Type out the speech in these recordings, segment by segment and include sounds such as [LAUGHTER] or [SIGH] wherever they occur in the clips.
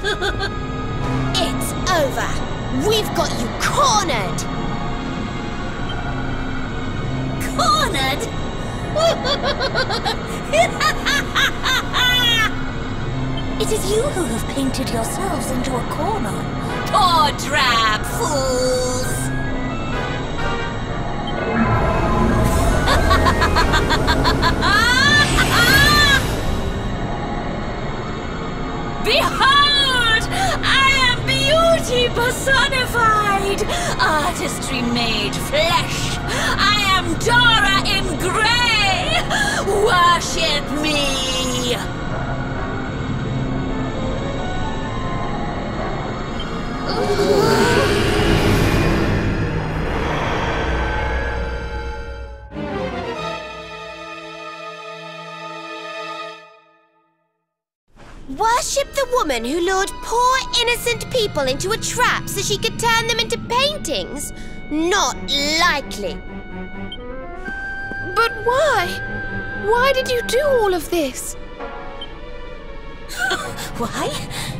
[LAUGHS] it's over. We've got you cornered. Cornered? [LAUGHS] it is you who have painted yourselves into a corner. Poor drab fools! [LAUGHS] Behold! Beauty personified! Artistry made flesh! I am Dora in grey! Worship me! Worship the woman who lured poor innocent people into a trap so she could turn them into paintings? Not likely. But why? Why did you do all of this? [LAUGHS] Why?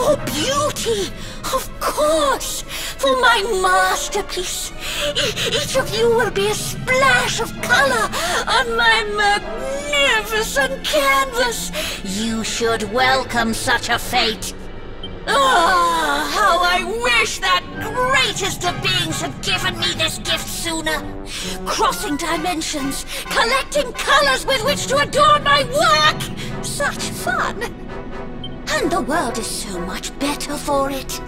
For beauty, of course! For my masterpiece! Each of you will be a splash of color on my magnificent canvas! You should welcome such a fate! Ah, how I wish that greatest of beings had given me this gift sooner! Crossing dimensions, collecting colors with which to adorn my work! Such fun! And the world is so much better for it.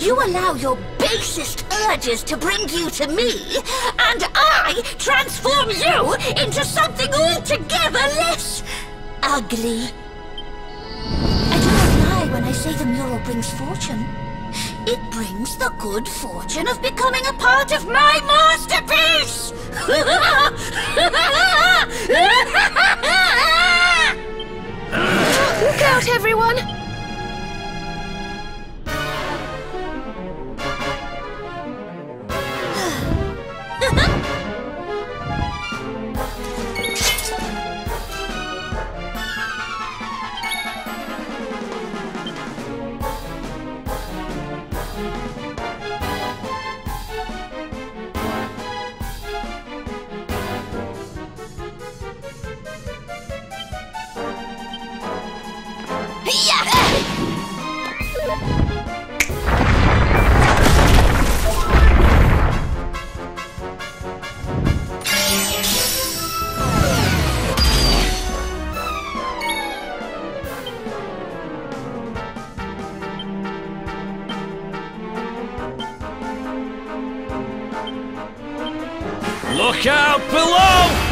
You allow your basest urges to bring you to me, and I transform you into something altogether less ugly. I do not lie when I say the mural brings fortune. It brings the good fortune of becoming a part of my masterpiece! [LAUGHS] Look out, everyone! Look out below!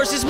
What's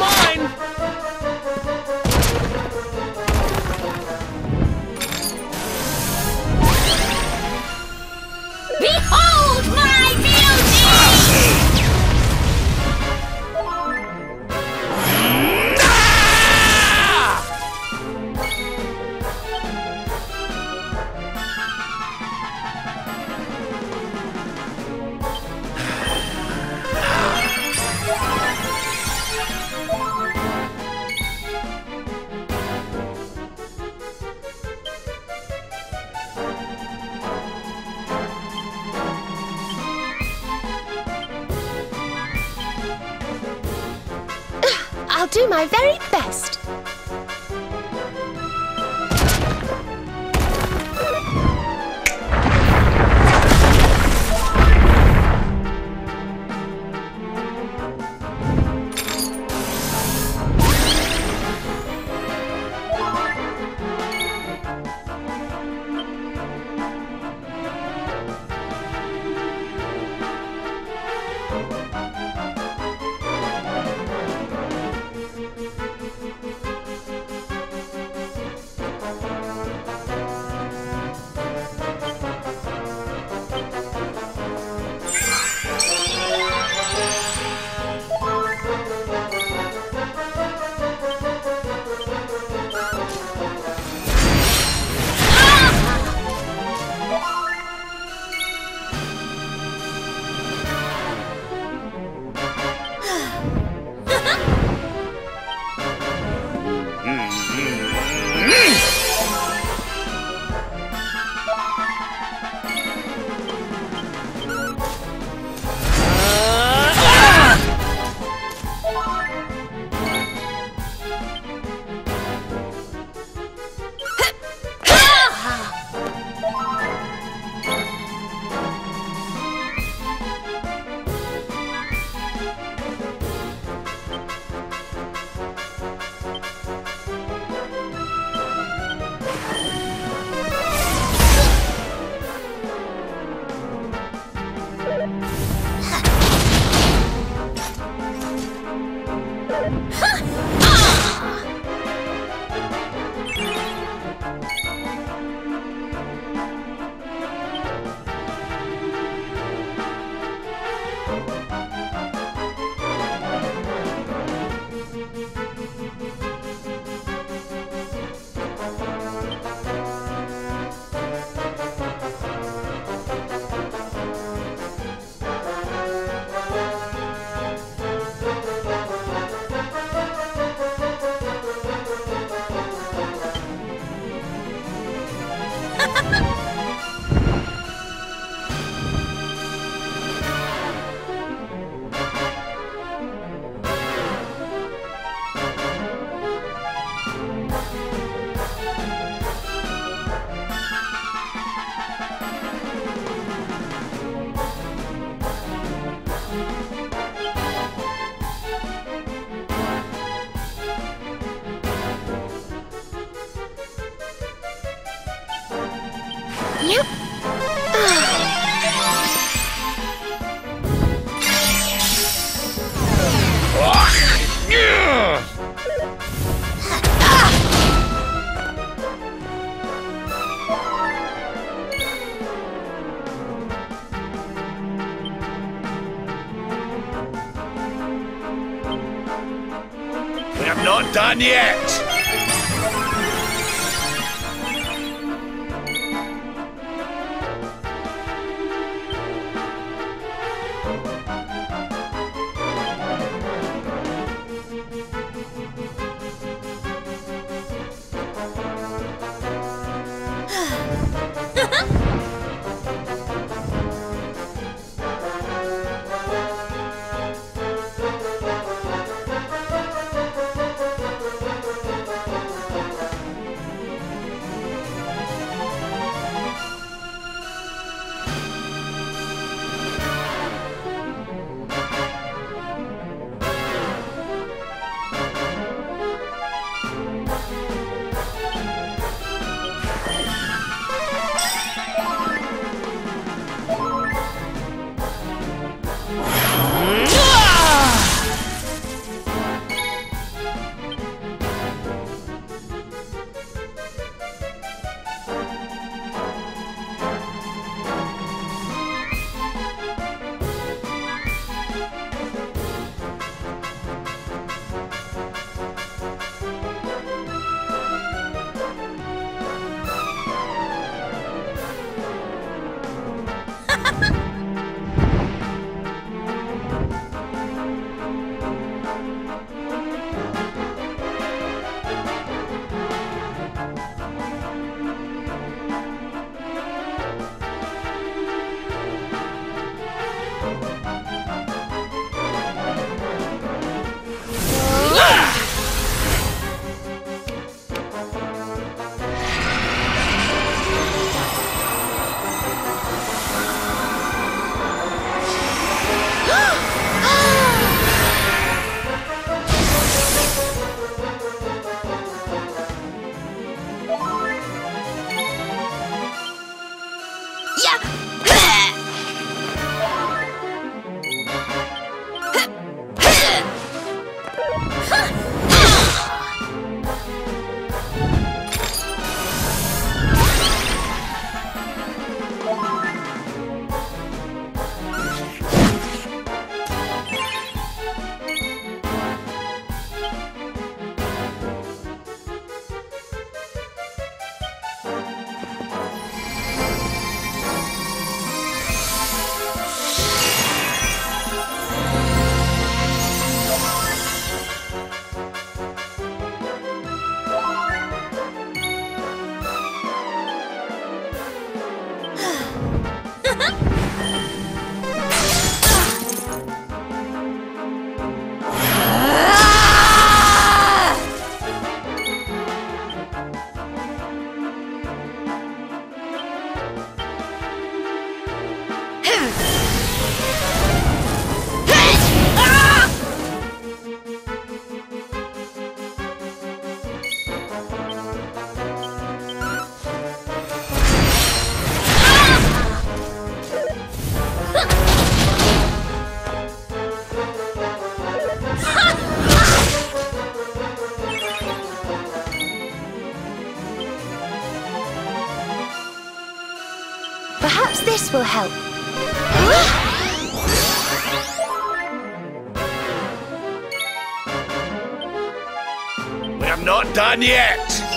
yet!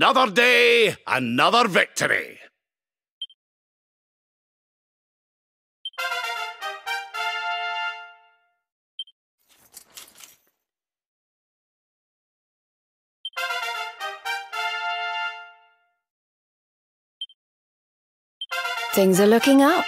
Another day, another victory. Things are looking up.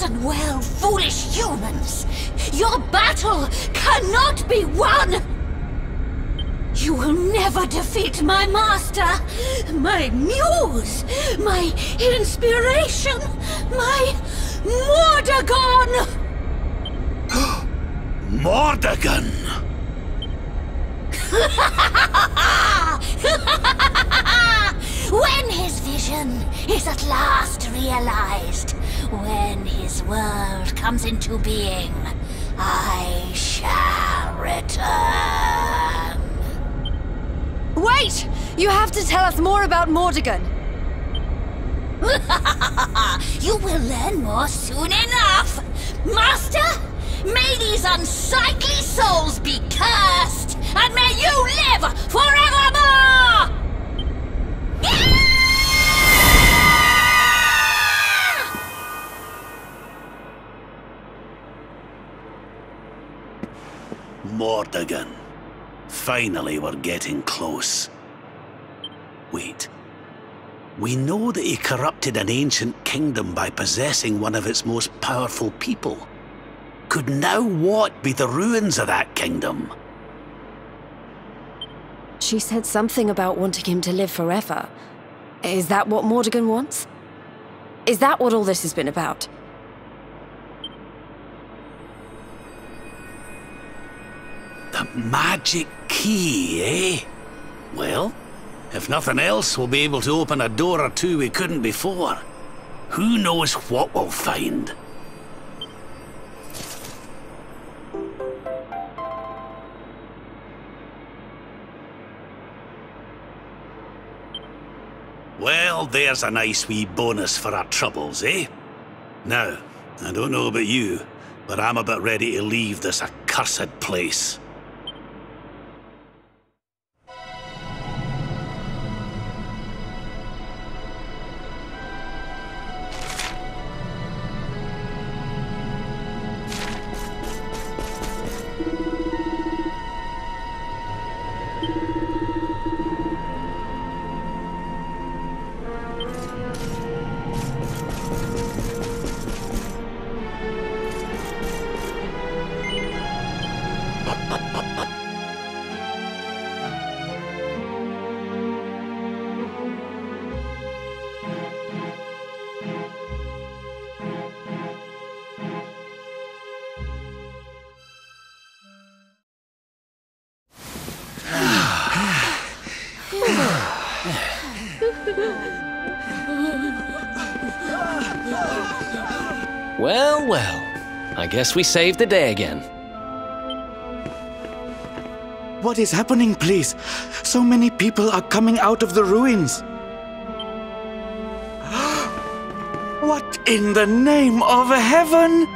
Listen well, foolish humans. Your battle cannot be won. You will never defeat my master, my muse, my inspiration, my Mordegon! [GASPS] Mordegon! [LAUGHS] when his vision is at last realized, when his world comes into being, I shall return. Wait! You have to tell us more about Mordegon. [LAUGHS] you will learn more soon enough! Master, may these unsightly souls be cursed, and may you live forevermore! [LAUGHS] Mordegon. Finally, we're getting close. Wait. We know that he corrupted an ancient kingdom by possessing one of its most powerful people. Could now what be the ruins of that kingdom? She said something about wanting him to live forever. Is that what Mordegon wants? Is that what all this has been about? The magic key, eh? Well, if nothing else, we'll be able to open a door or two we couldn't before. Who knows what we'll find? Well, there's a nice wee bonus for our troubles, eh? Now, I don't know about you, but I'm about ready to leave this accursed place. Guess we saved the day again. What is happening, please? So many people are coming out of the ruins. [GASPS] what in the name of heaven?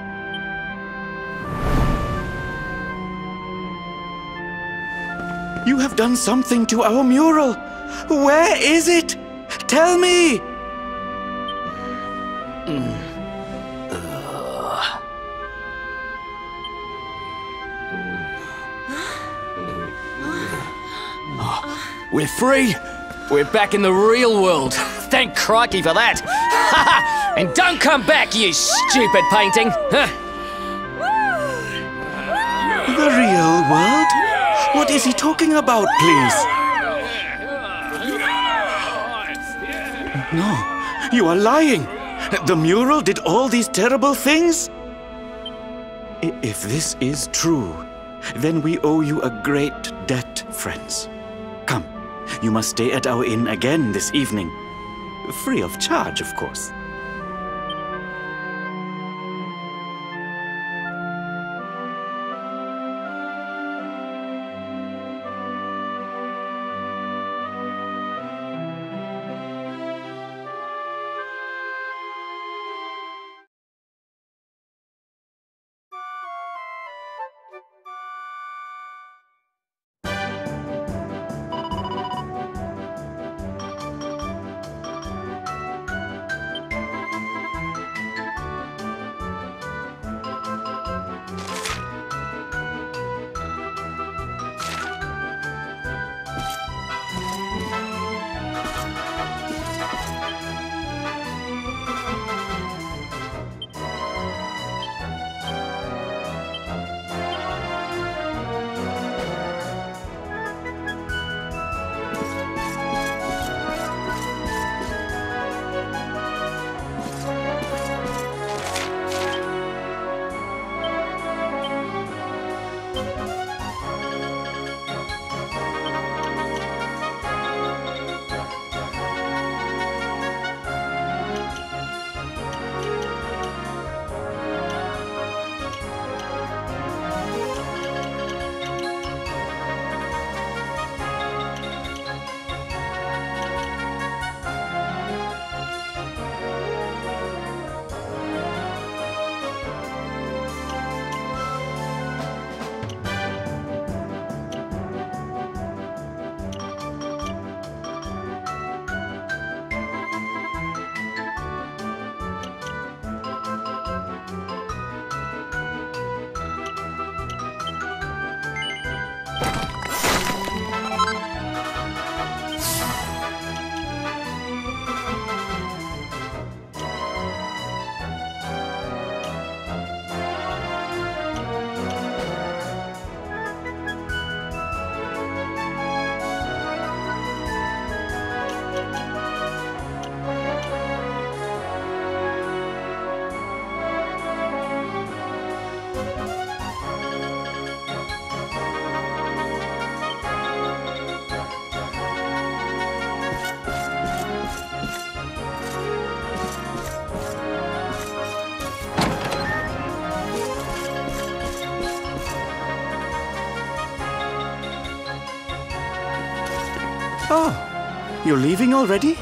You have done something to our mural. Where is it? Tell me! We're free. We're back in the real world. Thank crikey for that. and don't come back, you stupid painting. The real world? What is he talking about, please? No, you are lying. The mural did all these terrible things? If this is true, then we owe you a great debt, friends. You must stay at our inn again this evening. Free of charge, of course. You're leaving already?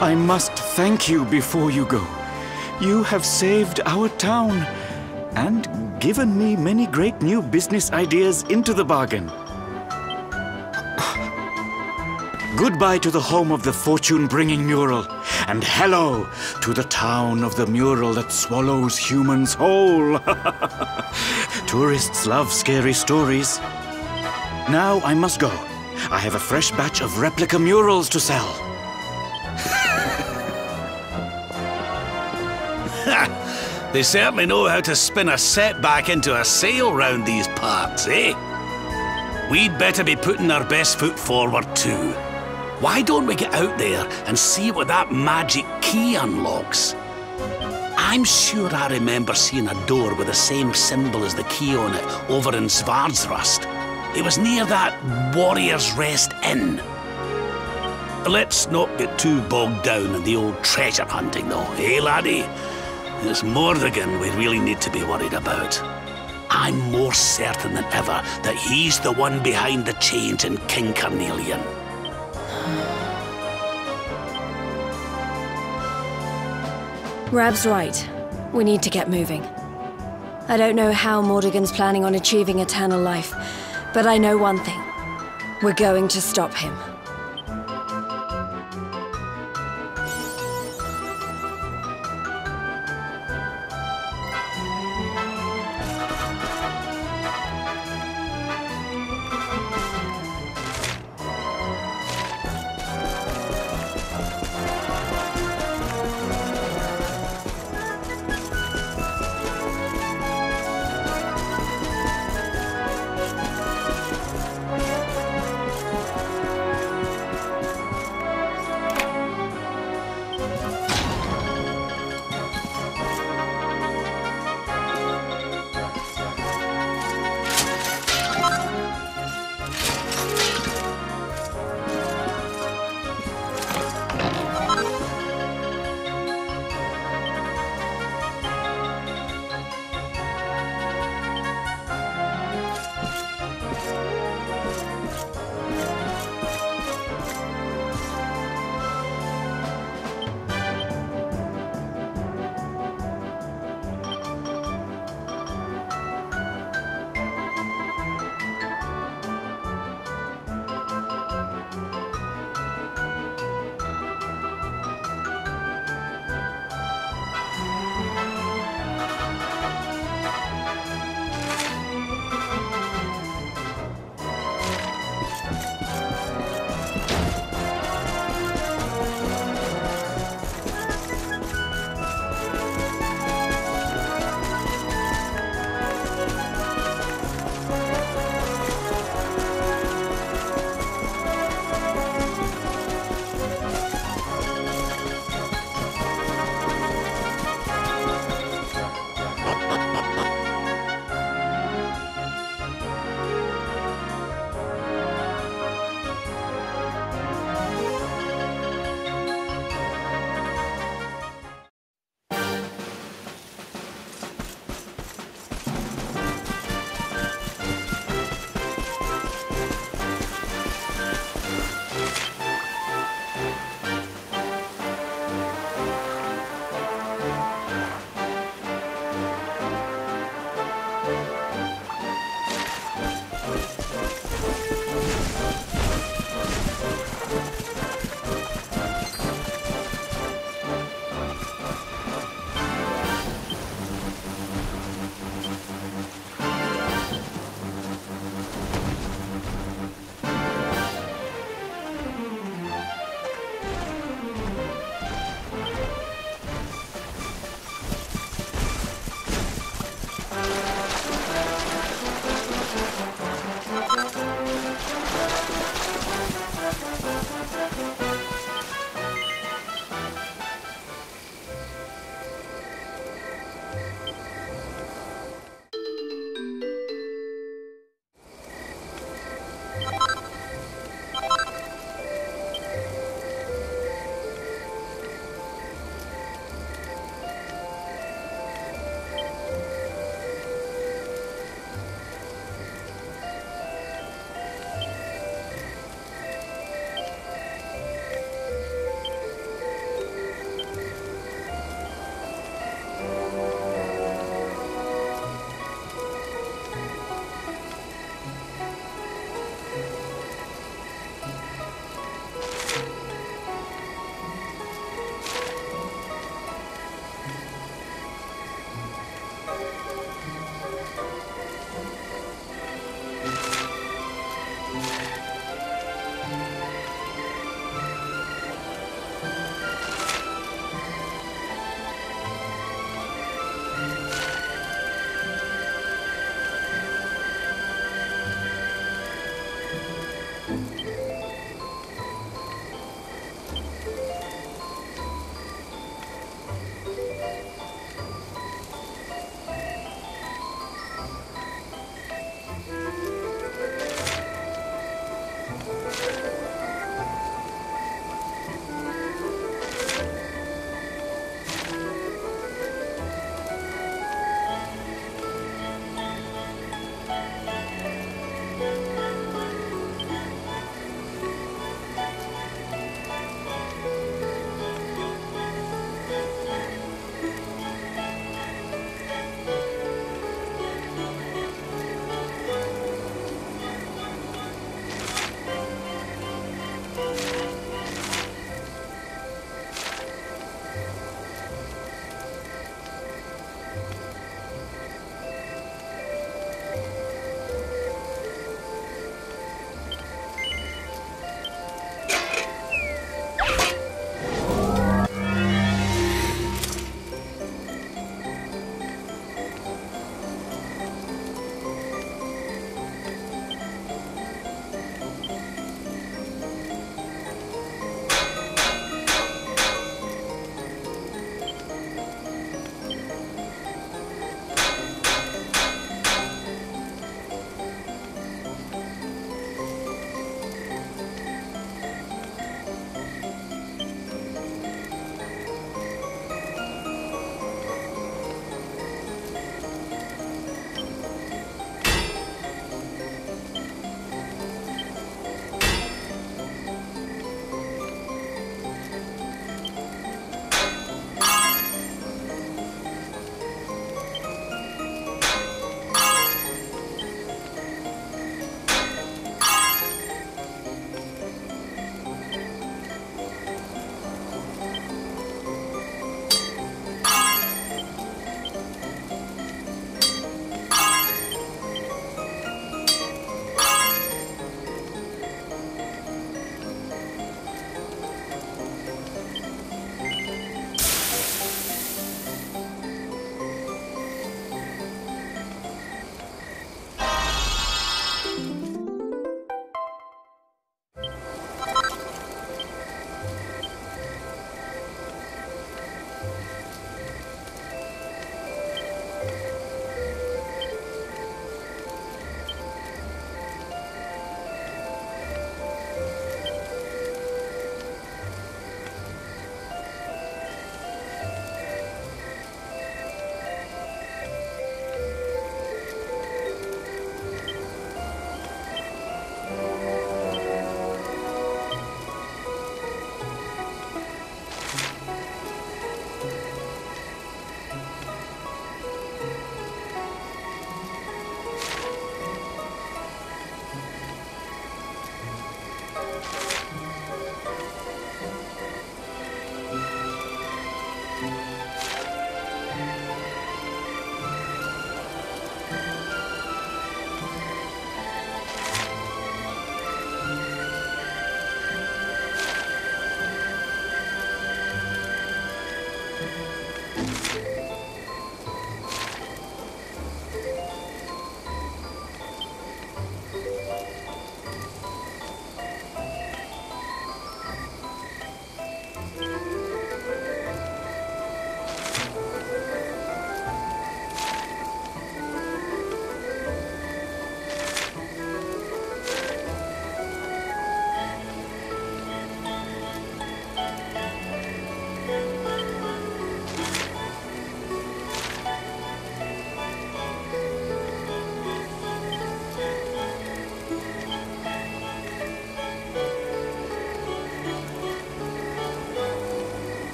I must thank you before you go. You have saved our town and given me many great new business ideas into the bargain. Goodbye to the home of the fortune-bringing mural, and hello to the town of the mural that swallows humans whole. [LAUGHS] Tourists love scary stories. Now I must go. I have a fresh batch of replica murals to sell. [LAUGHS] They certainly know how to spin a setback into a sail round these parts, eh? We'd better be putting our best foot forward too. Why don't we get out there and see what that magic key unlocks? I'm sure I remember seeing a door with the same symbol as the key on it over in Svardsrust. It was near that Warrior's Rest Inn. Let's not get too bogged down in the old treasure hunting, though, eh, laddie? It's Mordegon we really need to be worried about. I'm more certain than ever that he's the one behind the change in King Carnelian. Rab's right. We need to get moving. I don't know how Mordegon's planning on achieving eternal life, but I know one thing. We're going to stop him.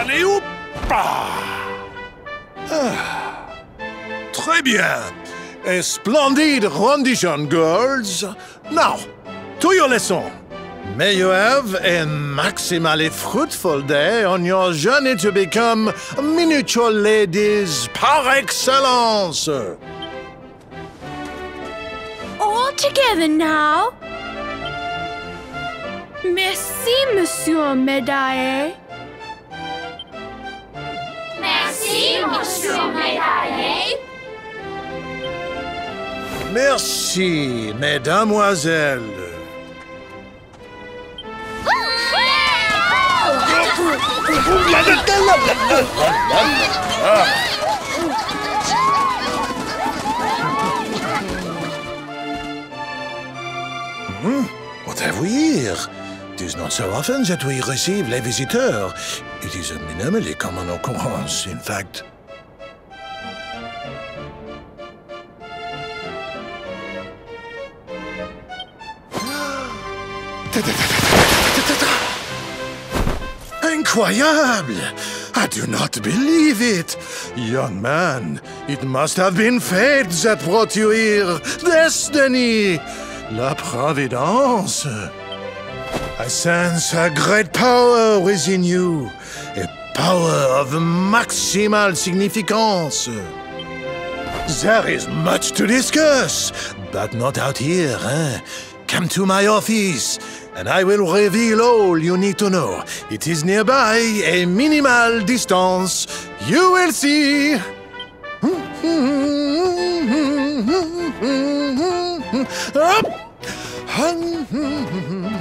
Allez, hop Ah. Très bien. A splendid rendition, girls. Now, to your lesson. May you have a maximally fruitful day on your journey to become miniature ladies par excellence. All together now. Merci, Monsieur Médaille. Merci, mesdamoiselles. Hmm, What have we here? It is not so often that we receive les visiteurs. It is a minimally common occurrence, in fact. Incroyable! I do not believe it! Young man, it must have been fate that brought you here! Destiny! La Providence! I sense a great power within you, a power of maximal significance. There is much to discuss, but not out here, eh? Come to my office, and I will reveal all you need to know. It is nearby, a minimal distance. You will see. [LAUGHS]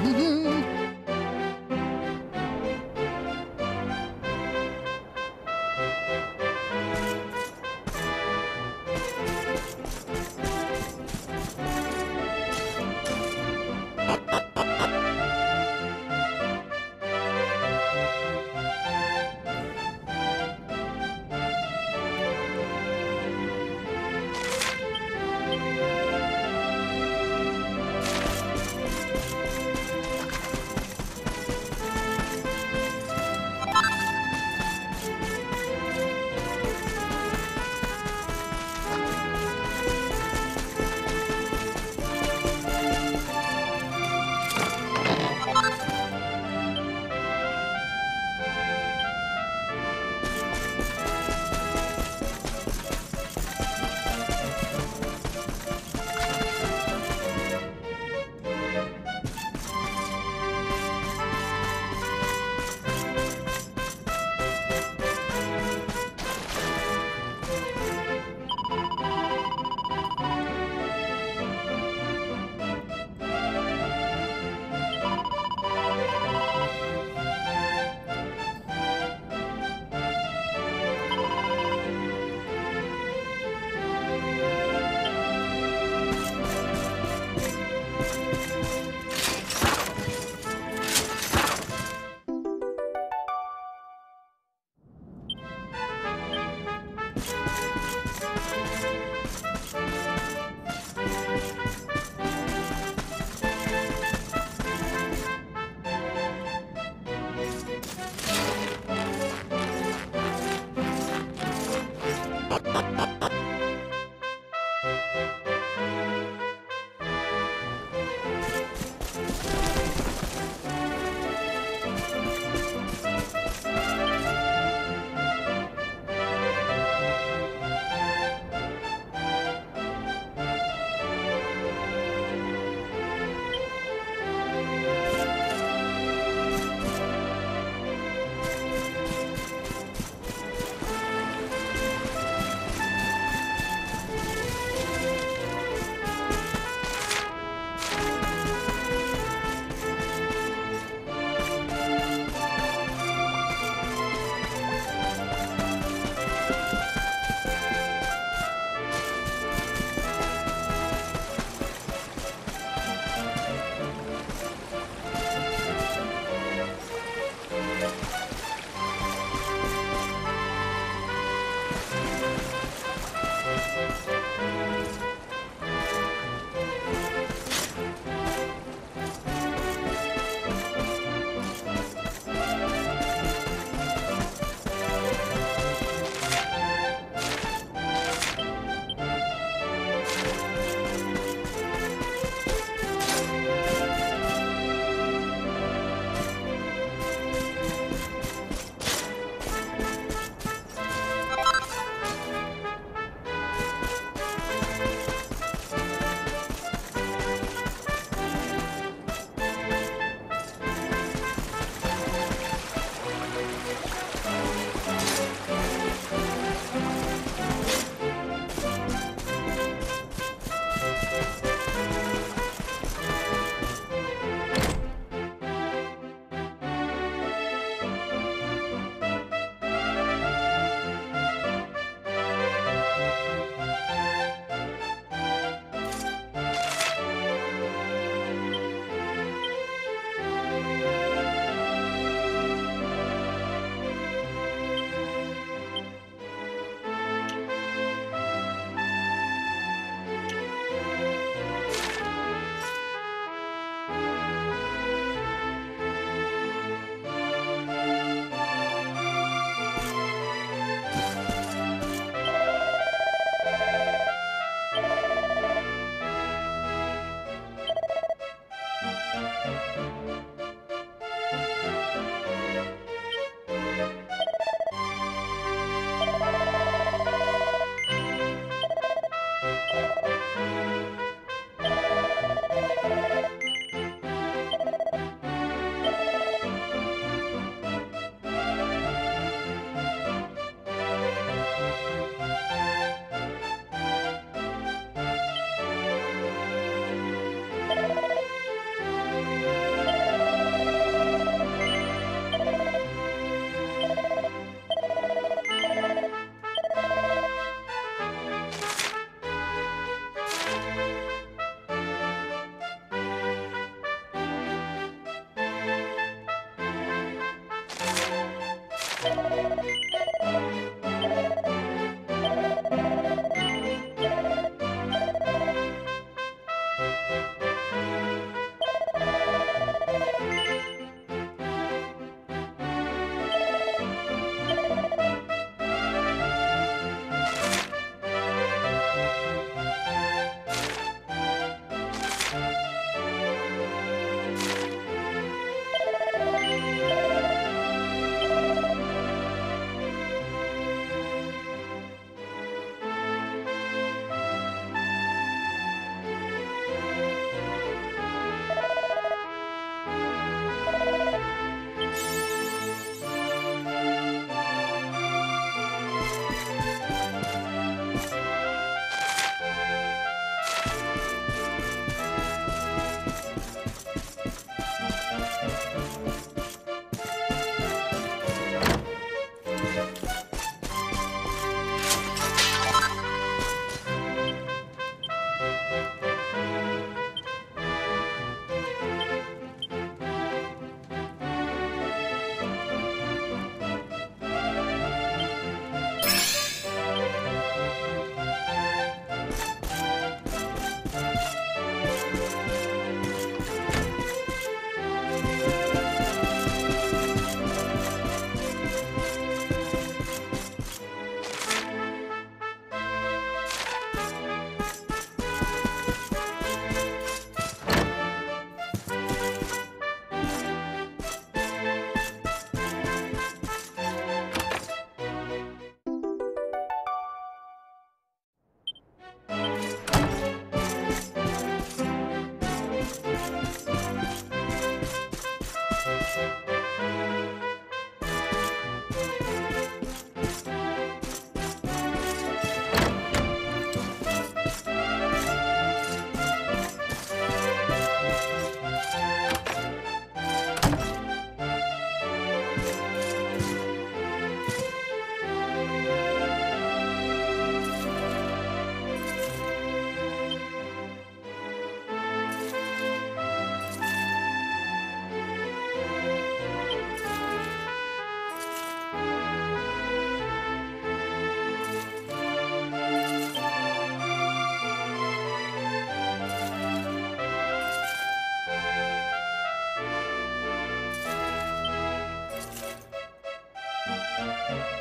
Thank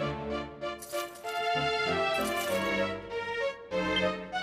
you.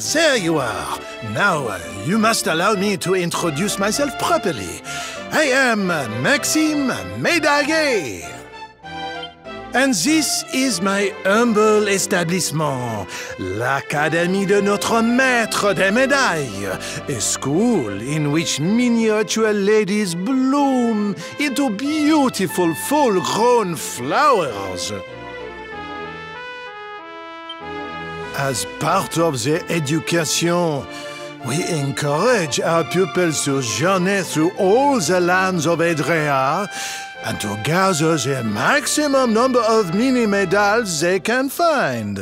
There you are. Now, uh, you must allow me to introduce myself properly. I am uh, Maxime Médaguer. And this is my humble establishment, l'Académie de notre Maître des Médailles, a school in which miniature ladies bloom into beautiful full-grown flowers. As part of the education, we encourage our pupils to journey through all the lands of Erdrea and to gather the maximum number of mini medals they can find.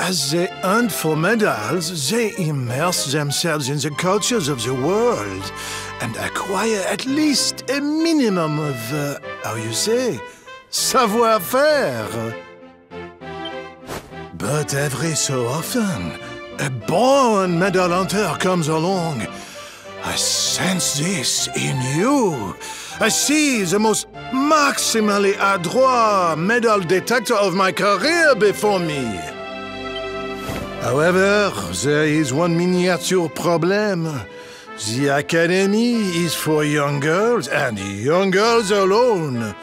As they hunt for medals, they immerse themselves in the cultures of the world and acquire at least a minimum of, uh, how you say, savoir-faire. But every so often, a born medal hunter comes along I sense this in you. I see the most maximally adroit medal detector of my career before me. However, there is one miniature problem. The academy is for young girls and young girls alone.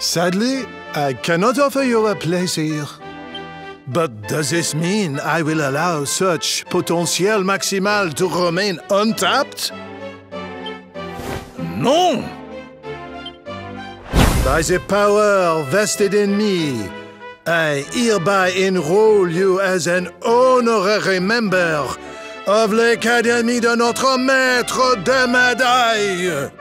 Sadly, I cannot offer you a place here. But does this mean I will allow such potentiel maximal to remain untapped? No! By the power vested in me, I hereby enroll you as an honorary member of l'Académie de notre Maître des Médailles.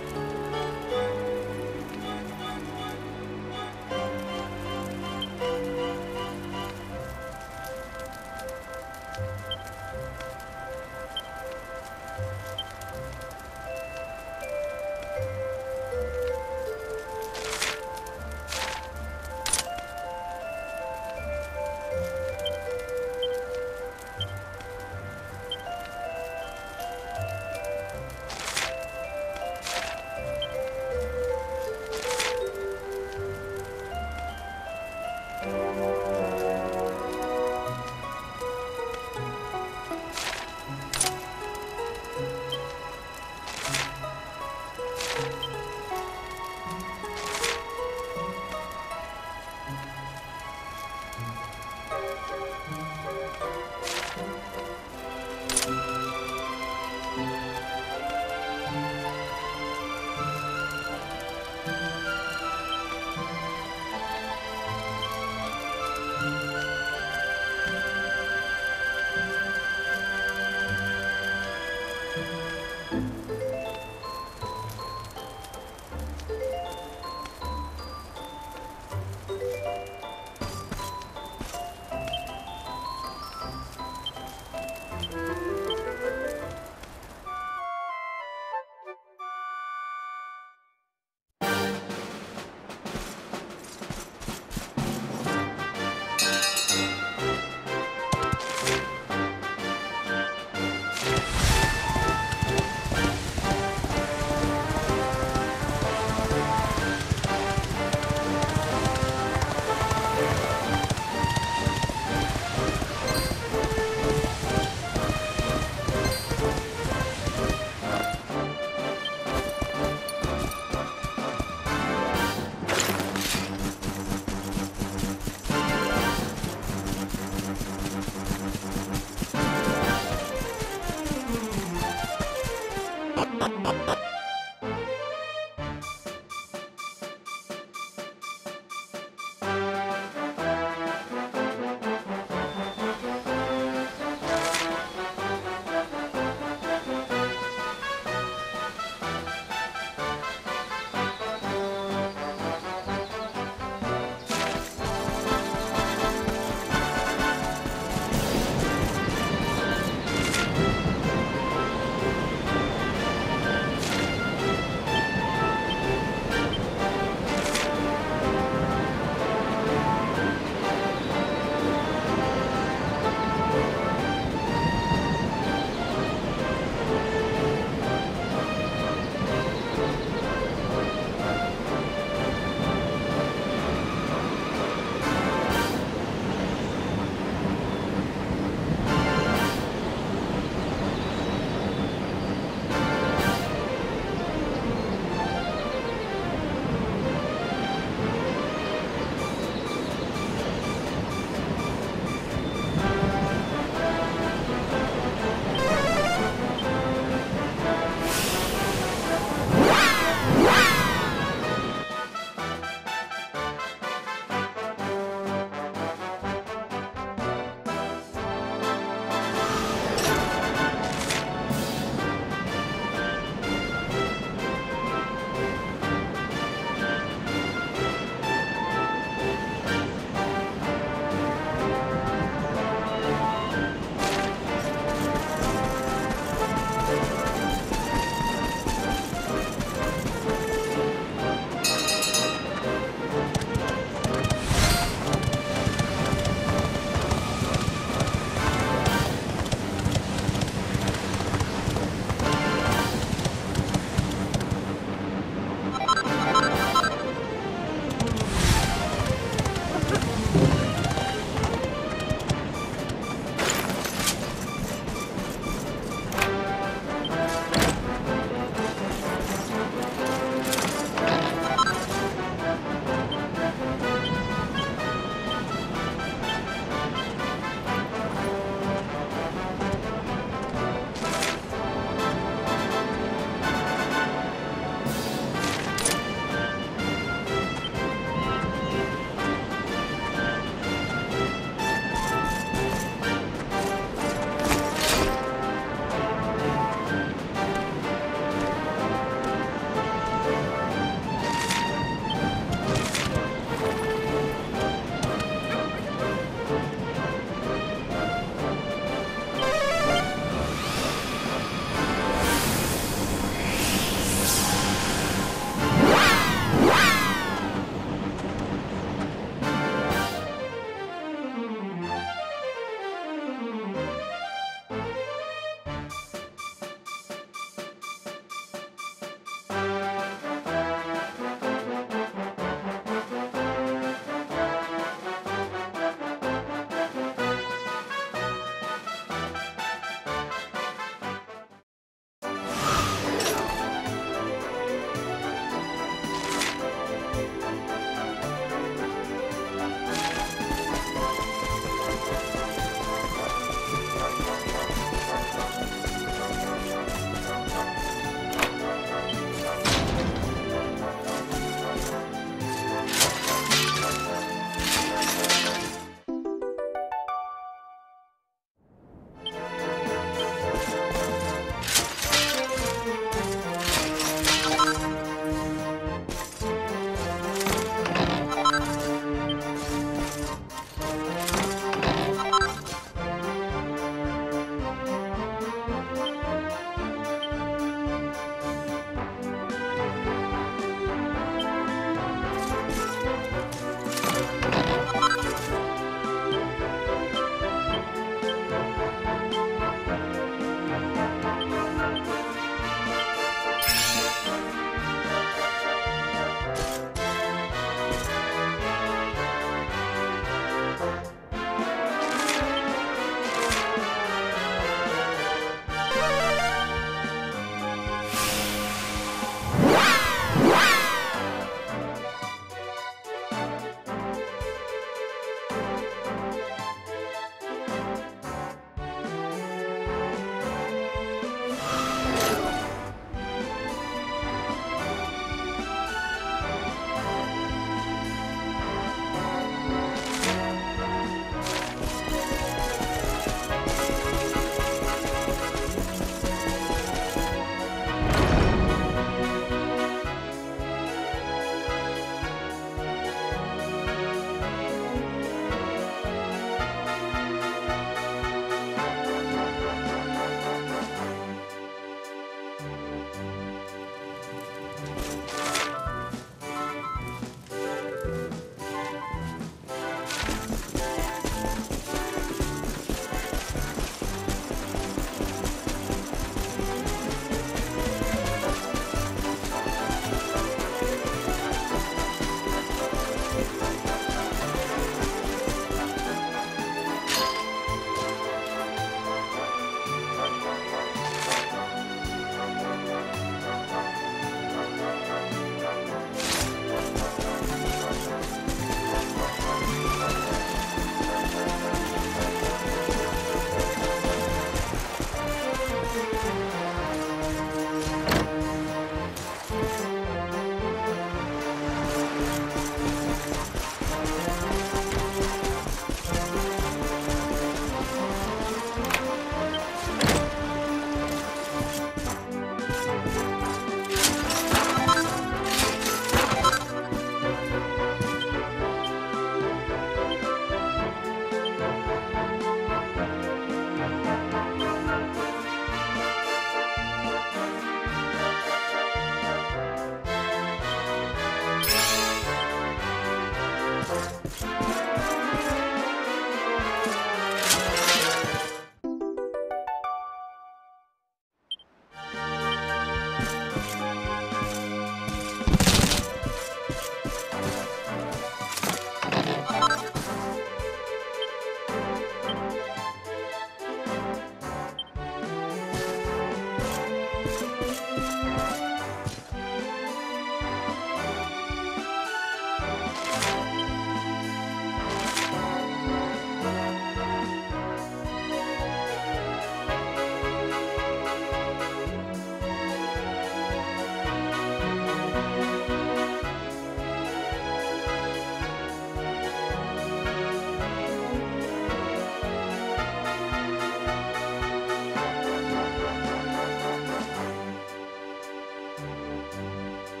うん。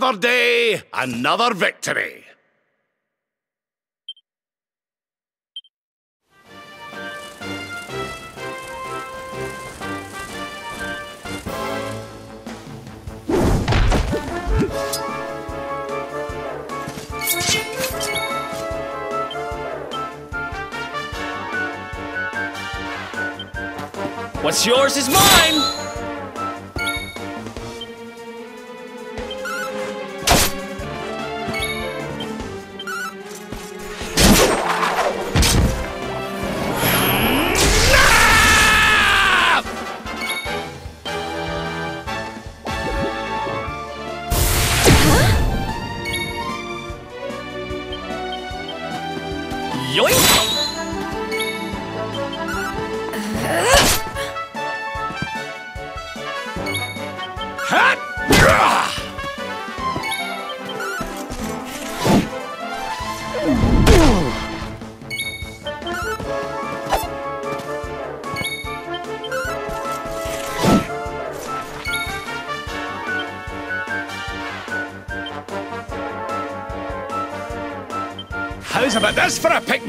Another day, another victory. This for a pick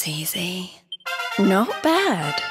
was easy. Not bad.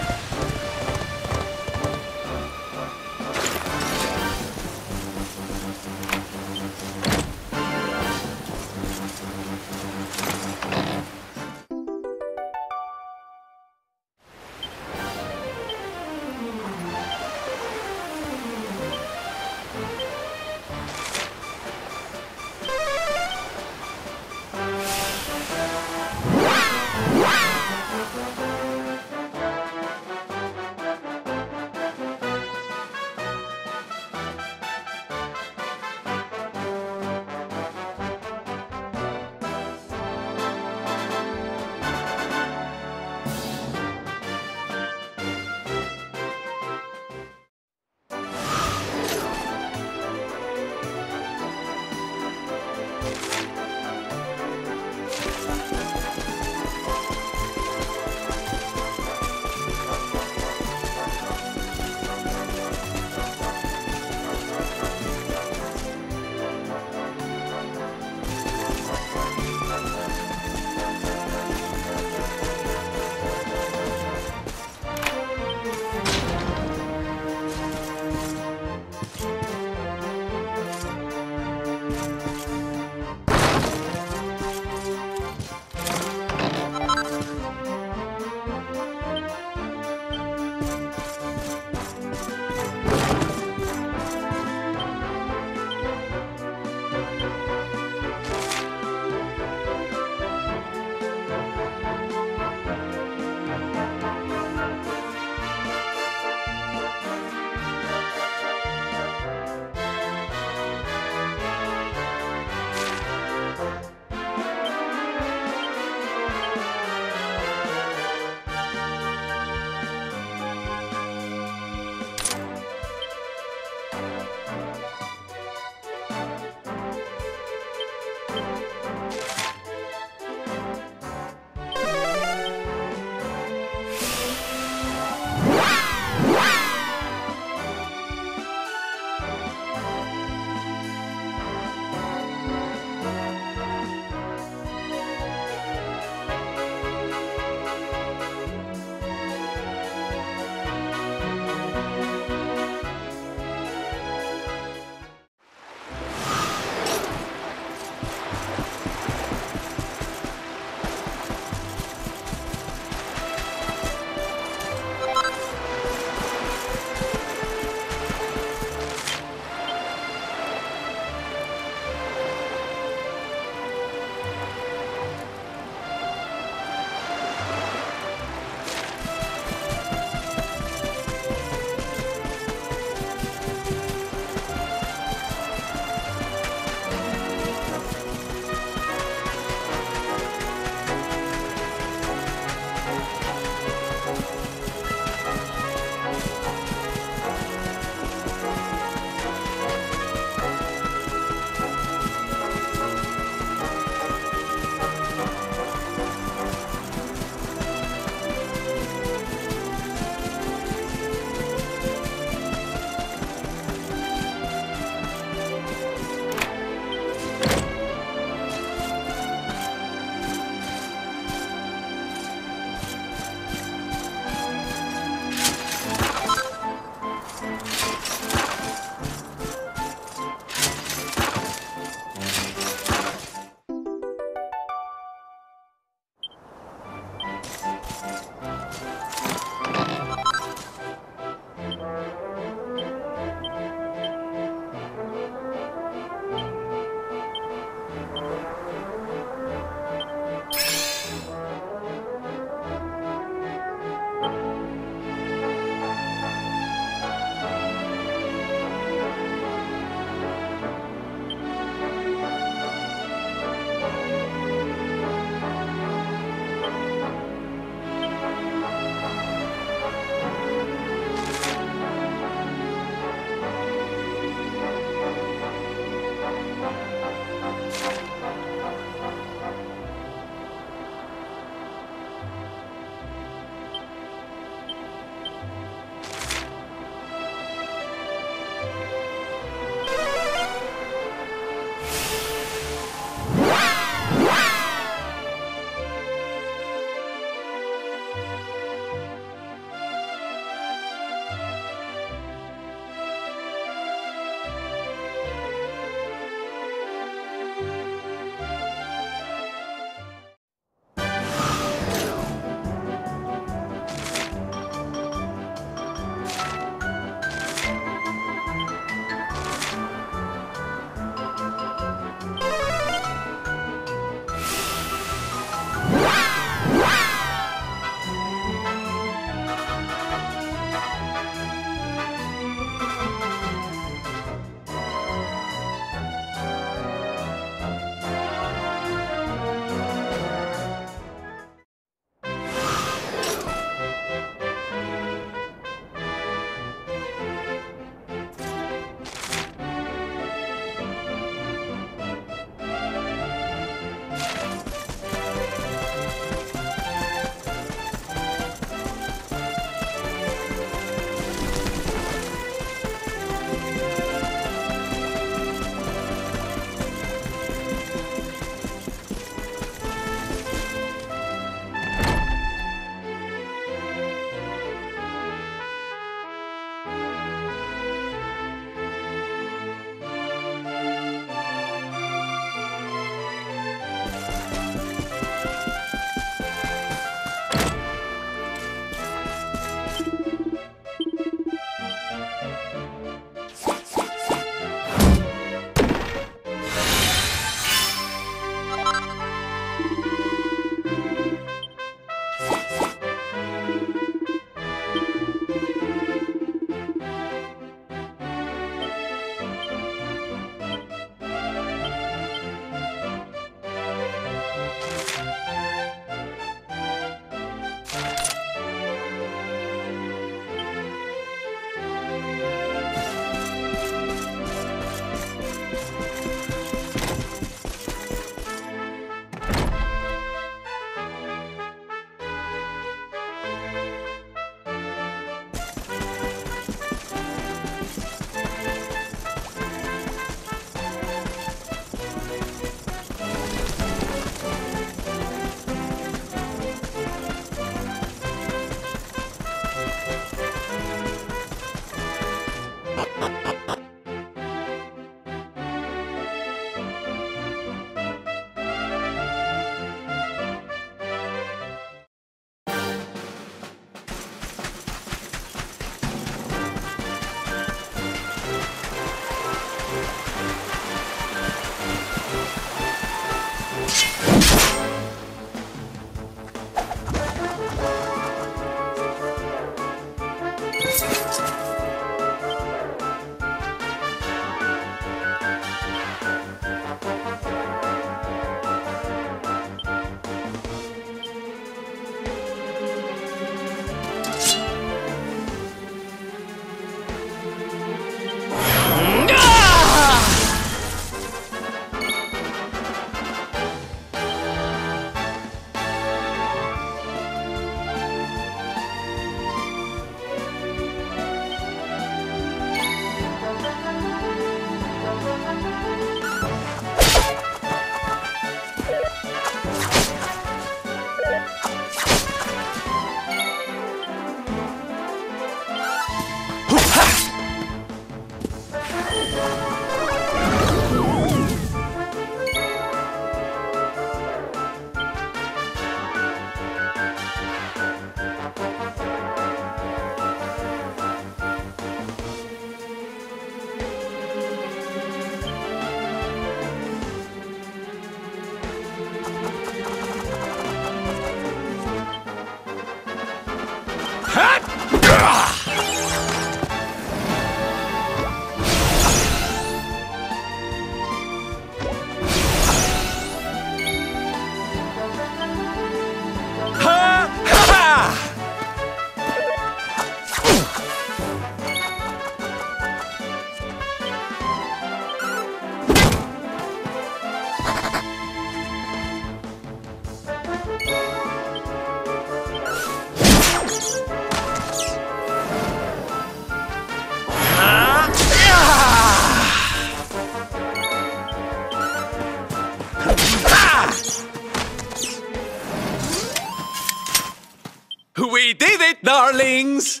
Darlings!